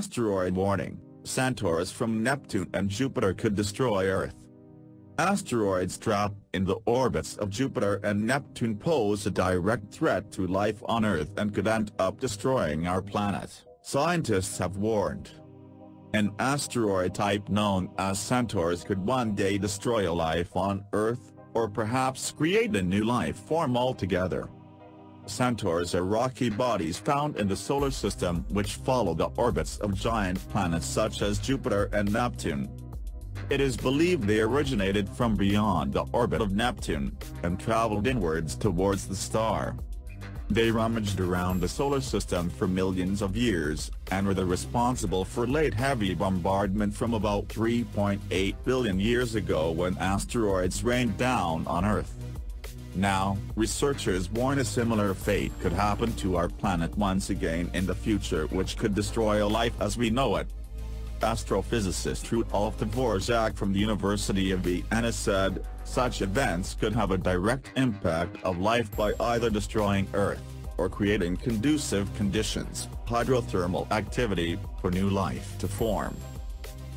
Asteroid warning, Centaurs from Neptune and Jupiter could destroy Earth. Asteroids trapped in the orbits of Jupiter and Neptune pose a direct threat to life on Earth and could end up destroying our planet, scientists have warned. An asteroid type known as Centaurs could one day destroy a life on Earth, or perhaps create a new life form altogether. Centaurs are rocky bodies found in the solar system which follow the orbits of giant planets such as Jupiter and Neptune. It is believed they originated from beyond the orbit of Neptune, and traveled inwards towards the star. They rummaged around the solar system for millions of years, and were the responsible for late heavy bombardment from about 3.8 billion years ago when asteroids rained down on Earth. Now, researchers warn a similar fate could happen to our planet once again in the future which could destroy a life as we know it. Astrophysicist Rudolf Dvorak from the University of Vienna said, such events could have a direct impact of life by either destroying Earth, or creating conducive conditions, hydrothermal activity, for new life to form.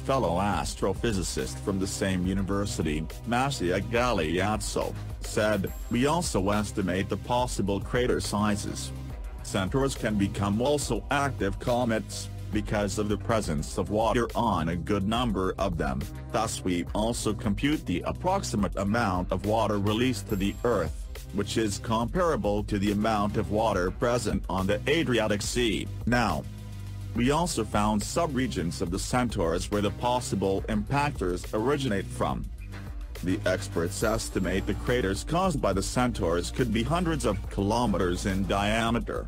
Fellow astrophysicist from the same university, Mattia Galiazzo, said, We also estimate the possible crater sizes. Centaurs can become also active comets, because of the presence of water on a good number of them, thus we also compute the approximate amount of water released to the Earth, which is comparable to the amount of water present on the Adriatic Sea. Now, we also found subregions of the centaurs where the possible impactors originate from. The experts estimate the craters caused by the centaurs could be hundreds of kilometers in diameter.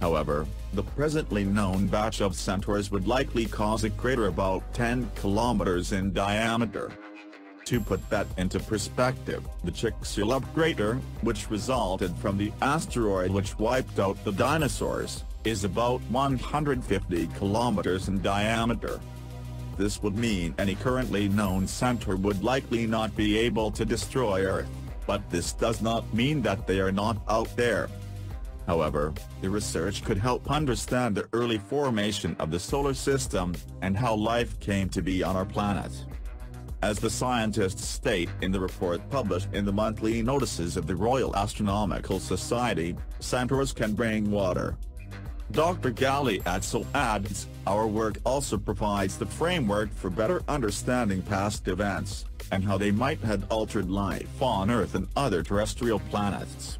However, the presently known batch of centaurs would likely cause a crater about 10 kilometers in diameter. To put that into perspective, the Chicxulub crater, which resulted from the asteroid which wiped out the dinosaurs, is about 150 kilometers in diameter. This would mean any currently known centaur would likely not be able to destroy Earth, but this does not mean that they are not out there. However, the research could help understand the early formation of the solar system, and how life came to be on our planet. As the scientists state in the report published in the monthly notices of the Royal Astronomical Society, centaurs can bring water. Dr. Galiazzo adds, our work also provides the framework for better understanding past events, and how they might have altered life on Earth and other terrestrial planets.